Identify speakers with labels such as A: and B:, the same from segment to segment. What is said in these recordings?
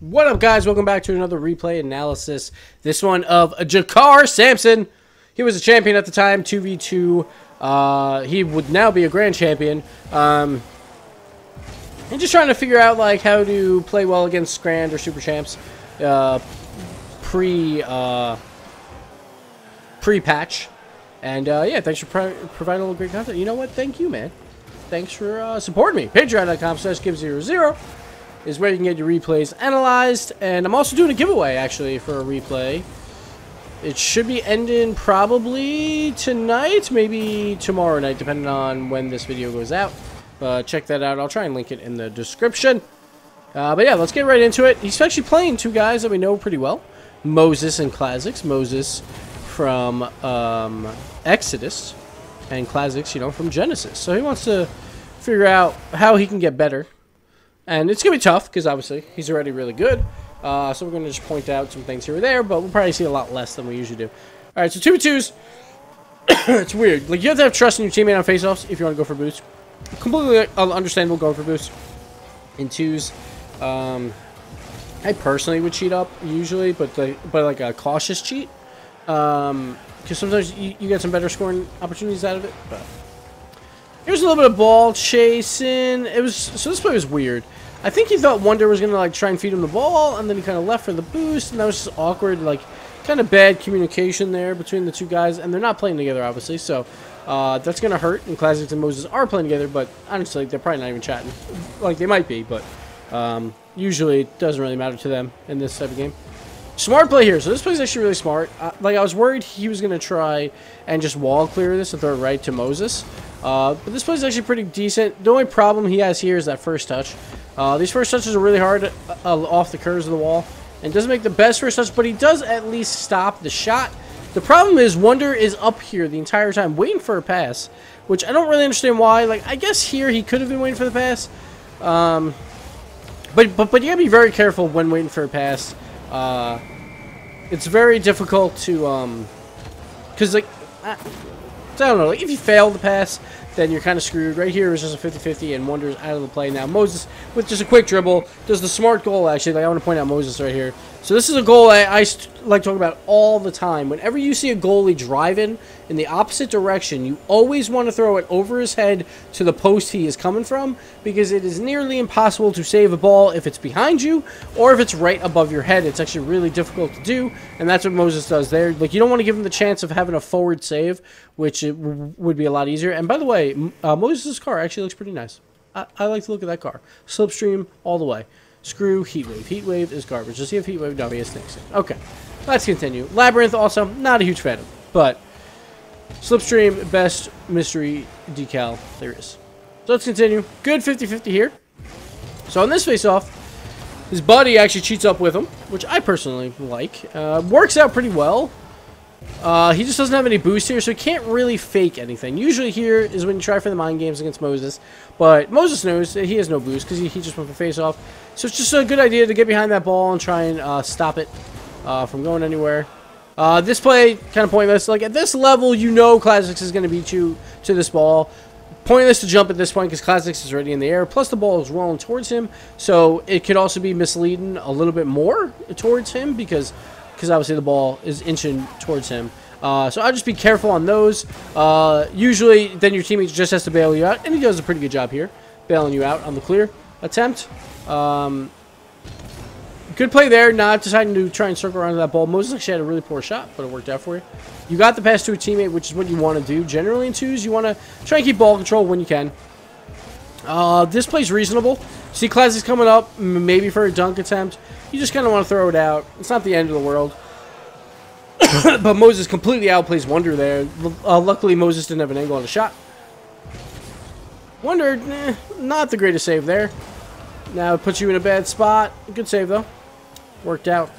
A: What up, guys? Welcome back to another replay analysis. This one of Jakarr Sampson. He was a champion at the time, 2v2. Uh, he would now be a grand champion. Um, and just trying to figure out like how to play well against grand or super champs uh, pre uh, pre patch. And uh, yeah, thanks for pro providing a little great content. You know what? Thank you, man. Thanks for uh, supporting me. Patreon.com slash Gibbs0o0 is where you can get your replays analyzed. And I'm also doing a giveaway, actually, for a replay. It should be ending probably tonight, maybe tomorrow night, depending on when this video goes out. But check that out. I'll try and link it in the description. Uh, but yeah, let's get right into it. He's actually playing two guys that we know pretty well. Moses and Classics. Moses from um, Exodus and Classics, you know, from Genesis. So he wants to figure out how he can get better and it's going to be tough because obviously he's already really good. Uh, so we're going to just point out some things here or there, but we'll probably see a lot less than we usually do. All right, so 2 twos. it's weird. Like, you have to have trust in your teammate on face-offs if you want to go for boosts. Completely understandable going for boosts. In twos, um, I personally would cheat up usually, but like, but like a cautious cheat. Um, because sometimes you, you get some better scoring opportunities out of it. But Here's a little bit of ball chasing. It was so this play was weird. I think he thought Wonder was gonna like try and feed him the ball, and then he kind of left for the boost, and that was just awkward, like kind of bad communication there between the two guys, and they're not playing together, obviously, so uh, that's gonna hurt. And Classics and Moses are playing together, but honestly, they're probably not even chatting. Like they might be, but um, usually it doesn't really matter to them in this type of game. Smart play here. So this play is actually really smart. Uh, like I was worried he was gonna try and just wall clear this and throw it right to Moses. Uh, but this play is actually pretty decent. The only problem he has here is that first touch. Uh, these first touches are really hard uh, off the curves of the wall. And doesn't make the best first touch, but he does at least stop the shot. The problem is Wonder is up here the entire time waiting for a pass, which I don't really understand why. Like, I guess here he could have been waiting for the pass. Um, but, but, but you gotta be very careful when waiting for a pass. Uh, it's very difficult to, um, because, like, I, I don't know, like, if you fail the pass, then you're kind of screwed. Right here is just a 50-50 and Wonder's out of the play. Now, Moses, with just a quick dribble, does the smart goal, actually. Like, I want to point out Moses right here. So this is a goal I, I like talking about all the time. Whenever you see a goalie driving in the opposite direction, you always want to throw it over his head to the post he is coming from because it is nearly impossible to save a ball if it's behind you or if it's right above your head. It's actually really difficult to do, and that's what Moses does there. Like, you don't want to give him the chance of having a forward save, which would be a lot easier. And by the way, uh, Moses' car actually looks pretty nice. I, I like to look at that car. Slipstream all the way. Screw Heatwave. Heatwave is garbage. Does he have Heatwave? He has things. Okay, let's continue. Labyrinth, also, not a huge fan of, but Slipstream, best mystery decal there is. So let's continue. Good 50-50 here. So on this face-off, his buddy actually cheats up with him, which I personally like. Uh, works out pretty well. Uh, he just doesn't have any boost here, so he can't really fake anything. Usually here is when you try for the mind games against Moses. But Moses knows that he has no boost because he, he, just went for face-off. So it's just a good idea to get behind that ball and try and uh, stop it uh, from going anywhere. Uh, this play, kind of pointless. Like, at this level, you know Classics is going to beat you to this ball. Pointless to jump at this point because Classics is already in the air. Plus, the ball is rolling towards him. So it could also be misleading a little bit more towards him because because obviously the ball is inching towards him. Uh, so I'll just be careful on those. Uh, usually, then your teammate just has to bail you out, and he does a pretty good job here, bailing you out on the clear attempt. Um, good play there, not deciding to try and circle around that ball. Moses actually had a really poor shot, but it worked out for you. You got the pass to a teammate, which is what you want to do. Generally in twos, you want to try and keep ball control when you can. Uh, this play's reasonable. See Classics coming up, maybe for a dunk attempt. You just kind of want to throw it out. It's not the end of the world. but Moses completely outplays Wonder there. Uh, luckily, Moses didn't have an angle on the shot. Wonder, eh, not the greatest save there. Now it puts you in a bad spot. Good save, though. Worked out.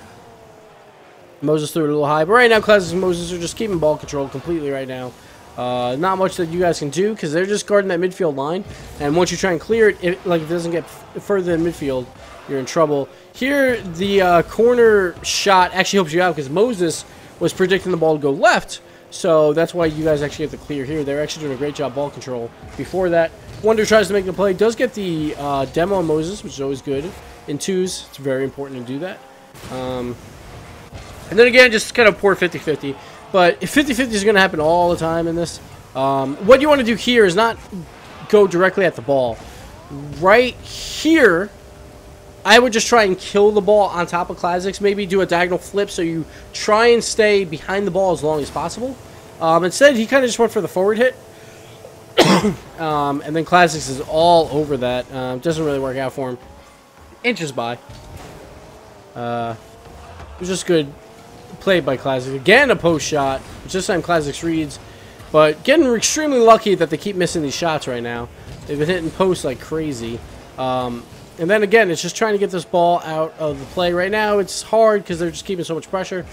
A: Moses threw it a little high. But right now, Classics and Moses are just keeping ball control completely right now. Uh, not much that you guys can do because they're just guarding that midfield line. And once you try and clear it, it like if it doesn't get further than midfield, you're in trouble. Here, the uh, corner shot actually helps you out because Moses was predicting the ball to go left. So that's why you guys actually have to clear here. They're actually doing a great job ball control before that. Wonder tries to make the play. Does get the uh, demo on Moses, which is always good. In twos, it's very important to do that. Um, and then again, just kind of poor 50-50. But 50-50 is going to happen all the time in this. Um, what you want to do here is not go directly at the ball. Right here, I would just try and kill the ball on top of Classics. Maybe do a diagonal flip so you try and stay behind the ball as long as possible. Um, instead, he kind of just went for the forward hit. um, and then Classics is all over that. Um, doesn't really work out for him. Inches by. Uh, it was just good play by Classics. Again, a post shot, which this time Classics reads. But getting extremely lucky that they keep missing these shots right now. They've been hitting posts like crazy. Um, and then again, it's just trying to get this ball out of the play. Right now, it's hard because they're just keeping so much pressure.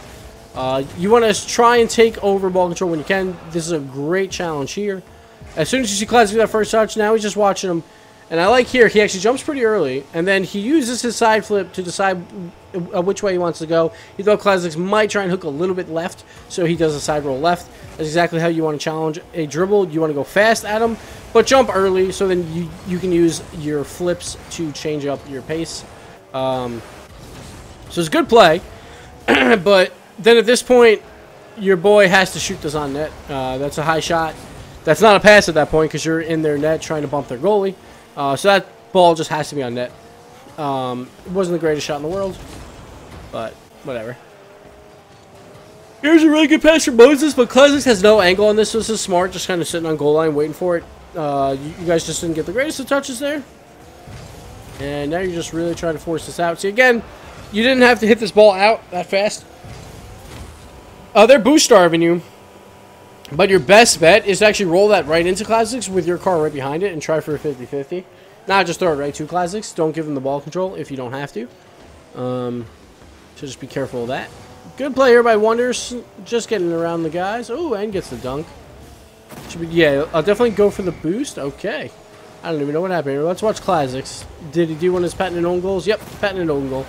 A: Uh, you want to try and take over ball control when you can. This is a great challenge here. As soon as you see Classic do that first touch, now he's just watching him. And I like here, he actually jumps pretty early, and then he uses his side flip to decide uh, which way he wants to go. He thought Classics might try and hook a little bit left, so he does a side roll left. That's exactly how you want to challenge a dribble. You want to go fast at him, but jump early, so then you, you can use your flips to change up your pace. Um, so it's a good play, but then at this point, your boy has to shoot this on net. Uh, that's a high shot. That's not a pass at that point because you're in their net trying to bump their goalie. Uh, so that ball just has to be on net. Um, it wasn't the greatest shot in the world, but whatever. Here's a really good pass for Moses, but Classics has no angle on this, so this is smart, just kind of sitting on goal line waiting for it. Uh, you, you, guys just didn't get the greatest of touches there. And now you're just really trying to force this out. See, again, you didn't have to hit this ball out that fast. Uh, they're boost starving you. But your best bet is to actually roll that right into Classics with your car right behind it and try for a 50-50. Not just throw it right to Classics. Don't give them the ball control if you don't have to. Um, so just be careful of that. Good play here by Wonders. Just getting around the guys. Oh, and gets the dunk. Be, yeah, I'll definitely go for the boost. Okay. I don't even know what happened here. Let's watch Classics. Did he do one of his patented own goals? Yep, patented own goal.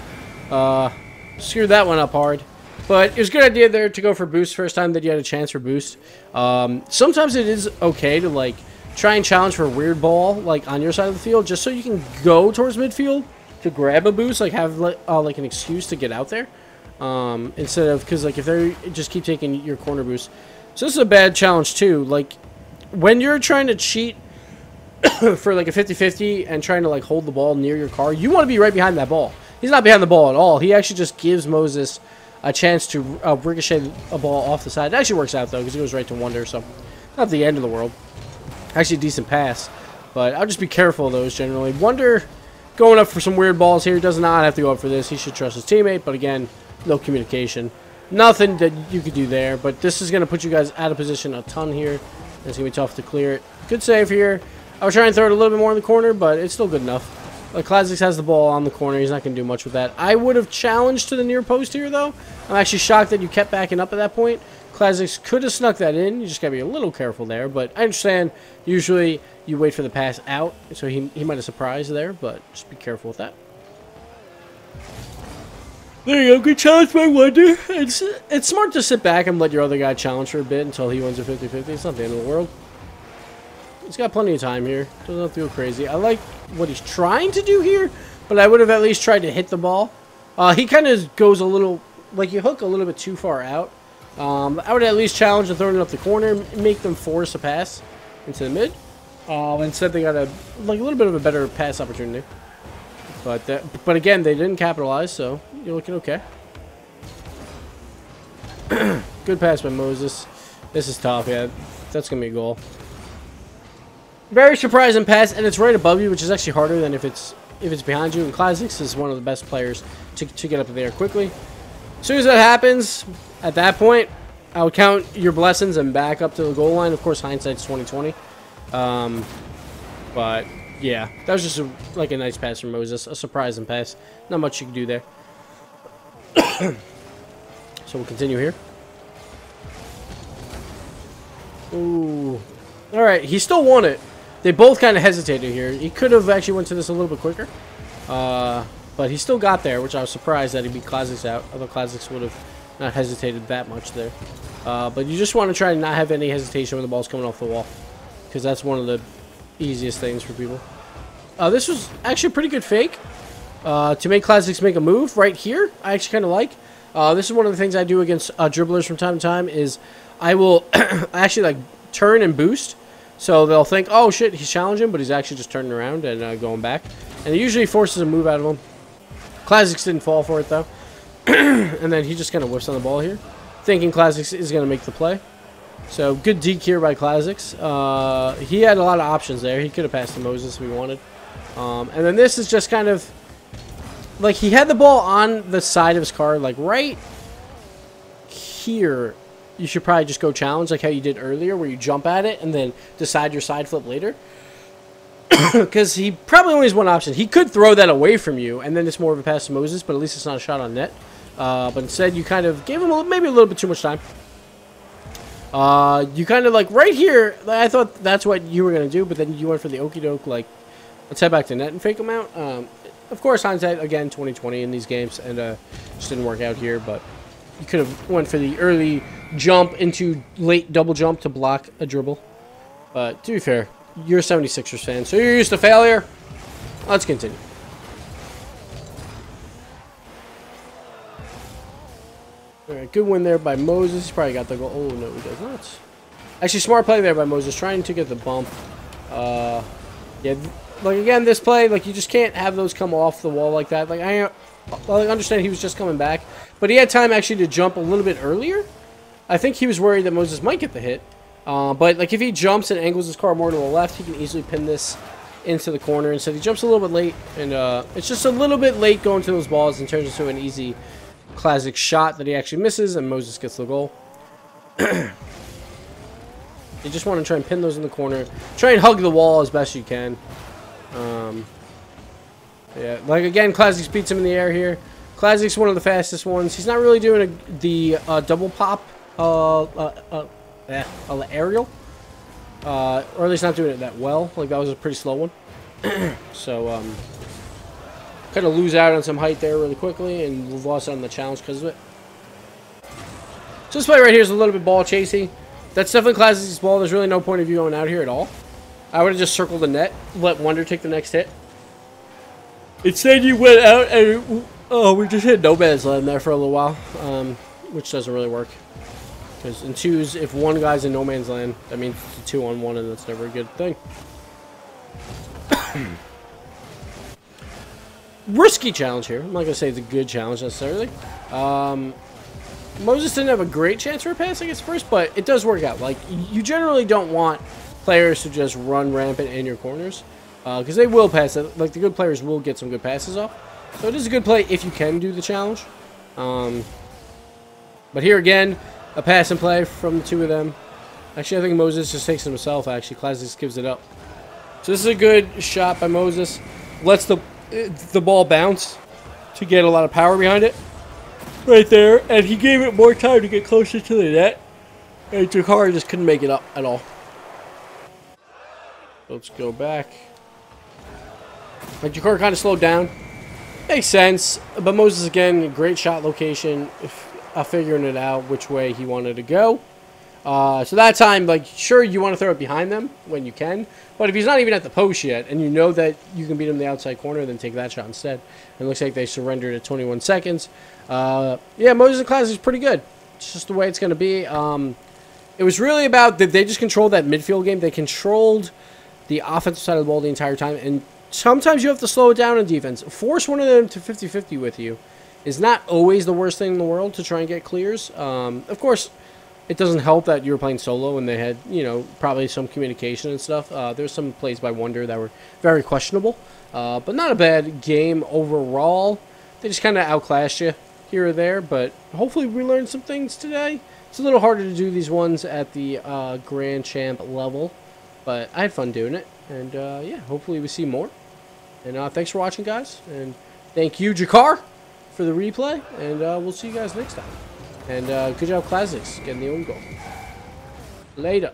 A: Uh, screwed that one up hard. But it was a good idea there to go for boost first time that you had a chance for boost. Um, sometimes it is okay to like try and challenge for a weird ball like on your side of the field just so you can go towards midfield to grab a boost, like have uh, like an excuse to get out there. Um, instead of because like if they just keep taking your corner boost. So this is a bad challenge too. Like when you're trying to cheat for like a 50-50 and trying to like hold the ball near your car, you want to be right behind that ball. He's not behind the ball at all. He actually just gives Moses a chance to uh, ricochet a ball off the side. It actually works out, though, because it goes right to Wonder, so not the end of the world. Actually, a decent pass, but I'll just be careful of those generally. Wonder going up for some weird balls here. Does not have to go up for this. He should trust his teammate, but again, no communication. Nothing that you could do there, but this is going to put you guys out of position a ton here. It's going to be tough to clear it. Good save here. I was trying to throw it a little bit more in the corner, but it's still good enough. Like Classics has the ball on the corner. He's not going to do much with that. I would have challenged to the near post here, though. I'm actually shocked that you kept backing up at that point. Classics could have snuck that in. You just got to be a little careful there. But I understand usually you wait for the pass out. So he, he might have surprised there, but just be careful with that. There you go. Good challenge by Wonder. It's, it's smart to sit back and let your other guy challenge for a bit until he wins a 50-50. It's not the end of the world. He's got plenty of time here. Doesn't have to go crazy. I like what he's trying to do here, but I would have at least tried to hit the ball. Uh, he kind of goes a little, like you hook a little bit too far out. Um, I would at least challenge and throw it up the corner, make them force a pass into the mid. Uh, instead, they got a like a little bit of a better pass opportunity. But that, but again, they didn't capitalize, so you're looking okay. Good pass by Moses. This is tough, yeah. That's gonna be a goal. Very surprising pass, and it's right above you, which is actually harder than if it's if it's behind you. And Classics is one of the best players to, to get up there quickly. As soon as that happens, at that point, I would count your blessings and back up to the goal line. Of course, hindsight's 2020. Um, but yeah, that was just a, like a nice pass from Moses, a surprising pass. Not much you can do there. so we'll continue here. Ooh. All right, he still won it. They both kind of hesitated here. He could have actually went to this a little bit quicker. Uh, but he still got there, which I was surprised that he beat Classics out. Other Classics would have not hesitated that much there. Uh, but you just want to try to not have any hesitation when the ball's coming off the wall. Because that's one of the easiest things for people. Uh, this was actually a pretty good fake. Uh, to make Classics make a move right here, I actually kind of like. Uh, this is one of the things I do against uh, dribblers from time to time is I will actually like turn and boost. So they'll think, oh shit, he's challenging, but he's actually just turning around and uh, going back. And it usually forces a move out of him. Classics didn't fall for it though. and then he just kind of whiffs on the ball here. Thinking Classics is going to make the play. So good deke here by Classics. Uh, he had a lot of options there. He could have passed to Moses if he wanted. Um, and then this is just kind of like he had the ball on the side of his car, like right here. You should probably just go challenge like how you did earlier, where you jump at it and then decide your side flip later. Because he probably only has one option. He could throw that away from you, and then it's more of a pass to Moses, but at least it's not a shot on net. Uh, but instead, you kind of gave him a, maybe a little bit too much time. Uh, you kind of like right here. I thought that's what you were gonna do, but then you went for the okey doke. Like, let's head back to net and fake him out. Um, of course, hindsight again, 2020 in these games, and uh, just didn't work out here. But you could have went for the early jump into late double jump to block a dribble. But to be fair, you're a 76ers fan, so you're used to failure. Let's continue. Alright, good win there by Moses. He probably got the goal. Oh, no, he does not. Actually, smart play there by Moses, trying to get the bump. Uh, yeah, like, again, this play, like, you just can't have those come off the wall like that. Like, I, I understand he was just coming back, but he had time actually to jump a little bit earlier. I think he was worried that Moses might get the hit. Uh, but, like, if he jumps and angles his car more to the left, he can easily pin this into the corner. Instead, he jumps a little bit late, and uh, it's just a little bit late going to those balls and turns into an easy classic shot that he actually misses, and Moses gets the goal. you just want to try and pin those in the corner. Try and hug the wall as best you can. Um, yeah, like again, Classics beats him in the air here. Classic's one of the fastest ones. He's not really doing a, the uh, double pop uh, uh, uh, eh, aerial. Uh, or at least not doing it that well. Like, that was a pretty slow one. so, um, kind of lose out on some height there really quickly, and we've lost on the challenge because of it. So this play right here is a little bit ball chasing. That's definitely Classic's ball. There's really no point of you going out here at all. I would have just circled the net, let Wonder take the next hit. Instead, you went out and oh, we just hit no man's land there for a little while, um, which doesn't really work. Because in twos, if one guy's in no man's land, that means it's a two on one, and that's never a good thing. Risky challenge here. I'm not gonna say it's a good challenge necessarily. Um, Moses didn't have a great chance for a pass, I guess, first, but it does work out. Like, you generally don't want players to just run rampant in your corners. Because uh, they will pass it. Like, the good players will get some good passes off. So it is a good play if you can do the challenge. Um, but here again, a pass and play from the two of them. Actually, I think Moses just takes it himself, actually. Classics gives it up. So this is a good shot by Moses. Lets the, the ball bounce to get a lot of power behind it. Right there. And he gave it more time to get closer to the net. And Jakarr just couldn't make it up at all. Let's go back. Like Jakarr kind of slowed down. Makes sense. But Moses, again, great shot location. Uh, figuring it out which way he wanted to go. Uh, so that time, like, sure, you want to throw it behind them when you can. But if he's not even at the post yet, and you know that you can beat him in the outside corner, then take that shot instead. It looks like they surrendered at 21 seconds. Uh, yeah, Moses class is pretty good. It's just the way it's going to be. Um, it was really about that they just controlled that midfield game. They controlled the offensive side of the ball the entire time. And sometimes you have to slow it down on defense. Force one of them to 50-50 with you is not always the worst thing in the world to try and get clears. Um, of course, it doesn't help that you were playing solo and they had, you know, probably some communication and stuff. Uh, there's some plays by Wonder that were very questionable, uh, but not a bad game overall. They just kind of outclassed you here or there, but hopefully we learned some things today. It's a little harder to do these ones at the uh, Grand Champ level, but I had fun doing it, and uh, yeah, hopefully we see more. And uh, thanks for watching, guys, and thank you, Jakarr for the replay, and uh, we'll see you guys next time. And uh, good job, Classics, getting the own goal. Later.